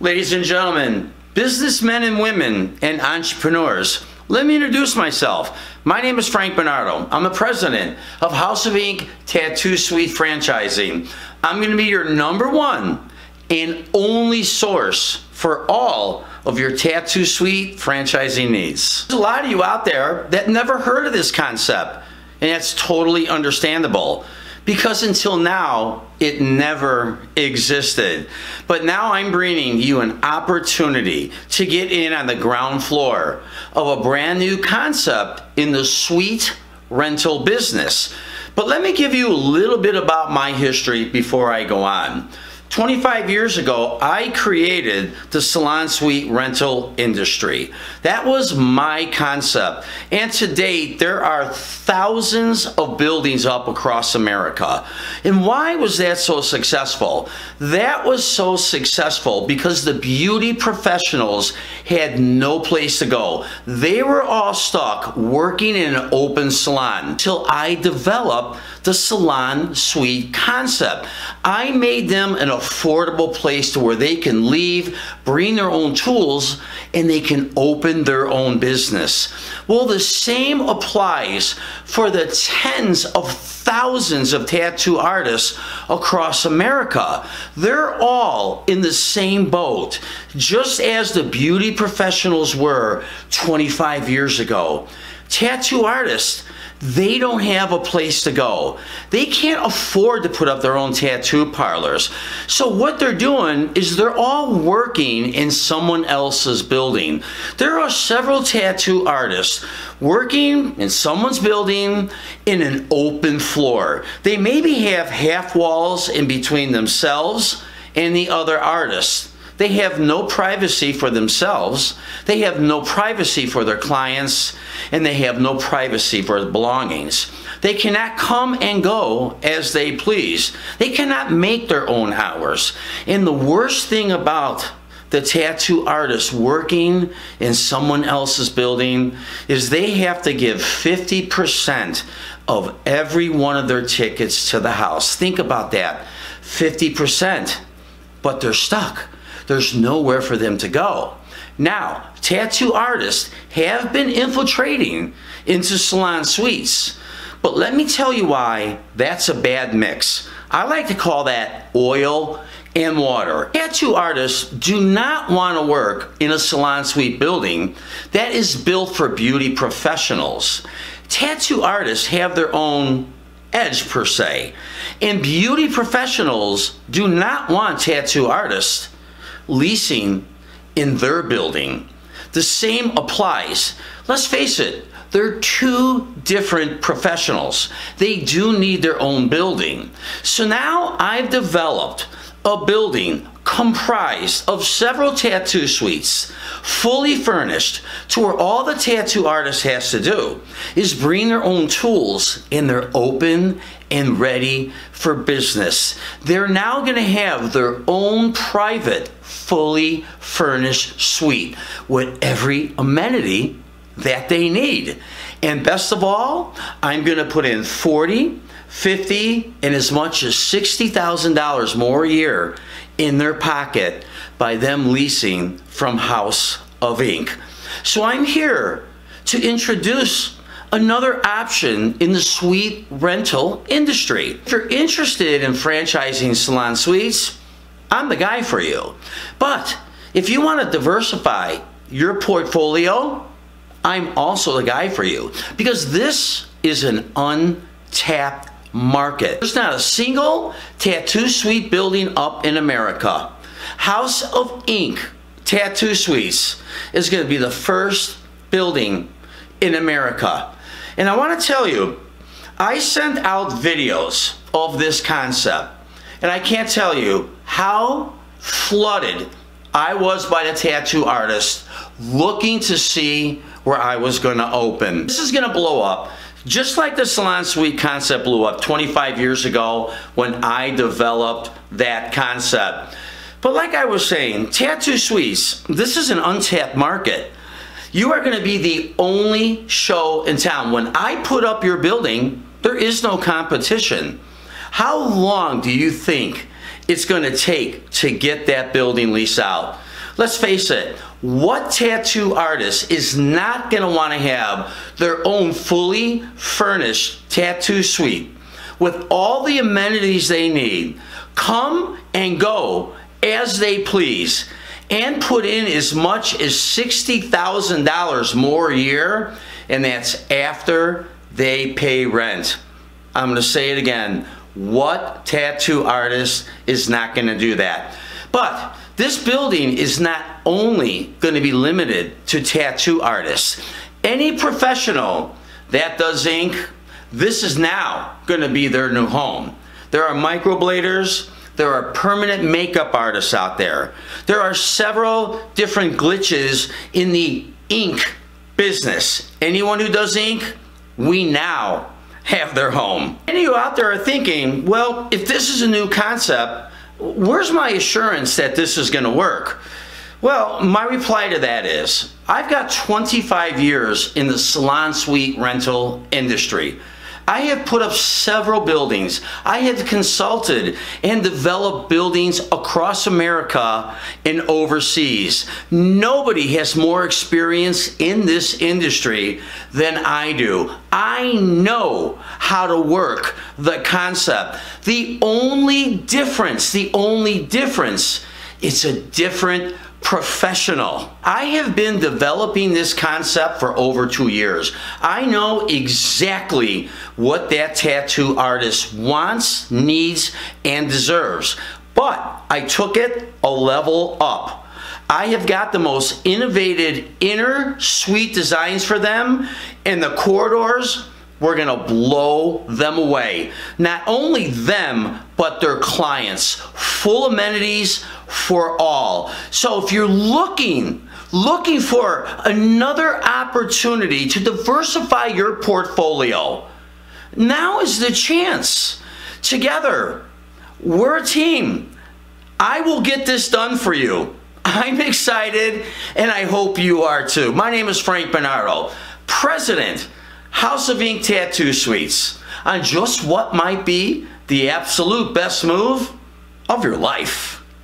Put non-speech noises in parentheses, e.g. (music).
Ladies and gentlemen, businessmen and women, and entrepreneurs, let me introduce myself. My name is Frank Bennardo. I'm the president of House of Ink Tattoo Suite Franchising. I'm going to be your number one and only source for all of your tattoo suite franchising needs. There's a lot of you out there that never heard of this concept, and that's totally understandable because until now, it never existed. But now I'm bringing you an opportunity to get in on the ground floor of a brand new concept in the suite rental business. But let me give you a little bit about my history before I go on. 25 years ago, I created the salon suite rental industry. That was my concept. And to date, there are thousands of buildings up across America. And why was that so successful? That was so successful because the beauty professionals had no place to go. They were all stuck working in an open salon until I developed the salon suite concept. I made them an affordable place to where they can leave, bring their own tools, and they can open their own business. Well, the same applies for the tens of thousands of tattoo artists across America. They're all in the same boat, just as the beauty professionals were 25 years ago. Tattoo artists they don't have a place to go. They can't afford to put up their own tattoo parlors. So what they're doing is they're all working in someone else's building. There are several tattoo artists working in someone's building in an open floor. They maybe have half walls in between themselves and the other artists. They have no privacy for themselves. They have no privacy for their clients, and they have no privacy for their belongings. They cannot come and go as they please. They cannot make their own hours. And the worst thing about the tattoo artist working in someone else's building is they have to give 50% of every one of their tickets to the house. Think about that 50%. But they're stuck there's nowhere for them to go. Now, tattoo artists have been infiltrating into salon suites, but let me tell you why that's a bad mix. I like to call that oil and water. Tattoo artists do not want to work in a salon suite building that is built for beauty professionals. Tattoo artists have their own edge per se, and beauty professionals do not want tattoo artists leasing in their building. The same applies. Let's face it, they're two different professionals. They do need their own building. So now I've developed a building comprised of several tattoo suites, fully furnished to where all the tattoo artist has to do is bring their own tools and they're open and ready for business. They're now going to have their own private, fully furnished suite with every amenity that they need. And best of all, I'm going to put in 40, 50, and as much as $60,000 more a year in their pocket by them leasing from House of Ink. So I'm here to introduce another option in the suite rental industry. If you're interested in franchising salon suites, I'm the guy for you. But if you want to diversify your portfolio, I'm also the guy for you because this is an untapped market. There's not a single tattoo suite building up in America. House of Ink Tattoo Suites is going to be the first building in America. And I want to tell you, I sent out videos of this concept, and I can't tell you how flooded I was by the tattoo artist looking to see where I was going to open. This is going to blow up. Just like the Salon Suite concept blew up 25 years ago when I developed that concept. But like I was saying, tattoo suites, this is an untapped market. You are going to be the only show in town. When I put up your building, there is no competition. How long do you think it's going to take to get that building lease out? Let's face it, what tattoo artist is not going to want to have their own fully furnished tattoo suite with all the amenities they need? Come and go as they please and put in as much as $60,000 more a year, and that's after they pay rent. I'm going to say it again. What tattoo artist is not going to do that? But this building is not only going to be limited to tattoo artists. Any professional that does ink, this is now going to be their new home. There are microbladers, there are permanent makeup artists out there. There are several different glitches in the ink business. Anyone who does ink, we now have their home. Any of you out there are thinking, well, if this is a new concept, where's my assurance that this is going to work? Well, my reply to that is, I've got 25 years in the salon suite rental industry. I have put up several buildings. I have consulted and developed buildings across America and overseas. Nobody has more experience in this industry than I do. I know how to work the concept. The only difference, the only difference, it's a different professional. I have been developing this concept for over two years. I know exactly what that tattoo artist wants, needs, and deserves. But I took it a level up. I have got the most innovative inner suite designs for them and the corridors we're to blow them away. Not only them, but their clients. Full amenities for all. So if you're looking, looking for another opportunity to diversify your portfolio, now is the chance. Together, we're a team. I will get this done for you. (laughs) I'm excited and I hope you are too. My name is Frank Bennardo, President House of Ink Tattoo Suites on just what might be the absolute best move of your life.